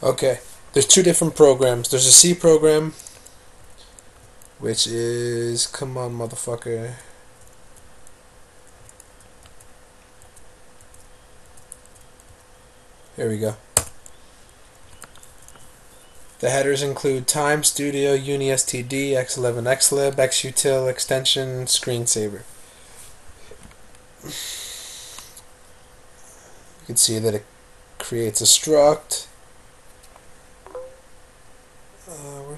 Okay, there's two different programs. There's a C program, which is come on, motherfucker. Here we go. The headers include Time, Studio, UniSTD, X11, XLib, XUtil, Extension, Screensaver. You can see that it creates a struct.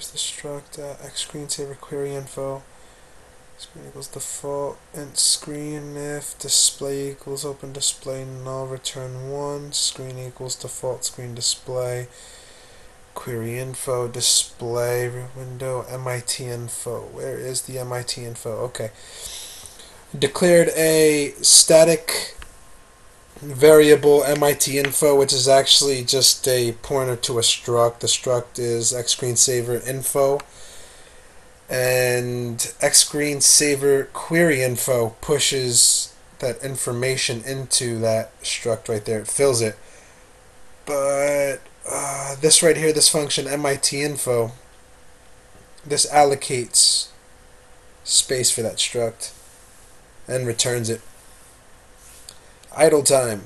The struct? Uh, X screensaver query info. Screen equals default int screen if display equals open display null return one. Screen equals default screen display. Query info display window MIT info. Where is the MIT info? Okay. Declared a static variable MIT info, which is actually just a pointer to a struct. The struct is xScreenSaver info. And X xScreenSaver query info pushes that information into that struct right there. It fills it. But uh, this right here, this function MIT info, this allocates space for that struct and returns it idle time.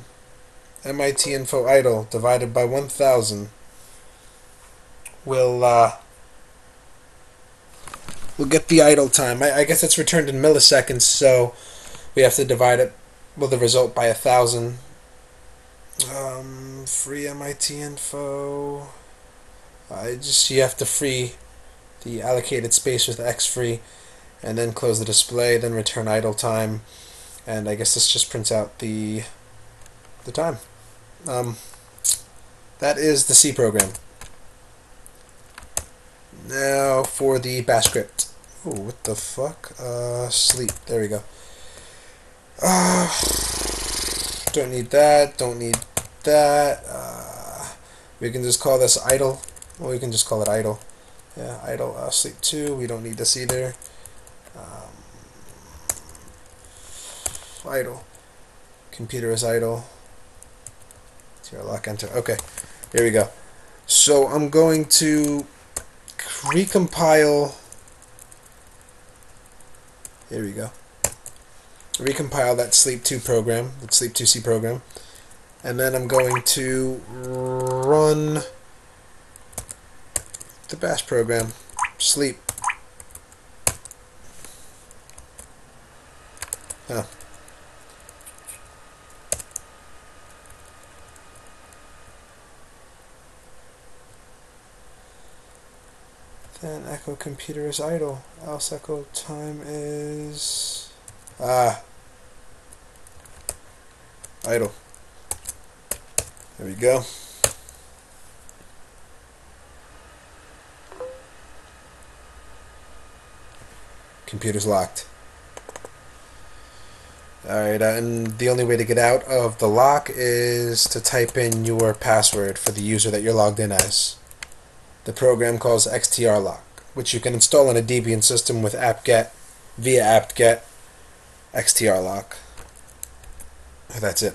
MIT info idle divided by 1000 will uh, we'll get the idle time. I, I, guess it's returned in milliseconds, so we have to divide it with the result by a thousand. Um, free MIT info. I just you have to free the allocated space with X free, and then close the display, then return idle time and I guess this just prints out the the time. Um, that is the C program. Now for the bash script. Oh, what the fuck? Uh, sleep. There we go. Uh, don't need that. Don't need that. Uh, we can just call this idle. Or we can just call it idle. Yeah, idle. Uh, sleep 2. We don't need this either. Um, idle. Computer is idle. Zero lock enter. Okay, here we go. So I'm going to recompile. Here we go. Recompile that Sleep 2 program, that Sleep 2C program, and then I'm going to run the bash program, sleep. Huh. Then echo computer is idle. Else echo time is ah idle. There we go. Computer's locked. Alright, uh, and the only way to get out of the lock is to type in your password for the user that you're logged in as the program calls xtrlock, which you can install on a Debian system with apt-get via apt-get xtrlock. That's it.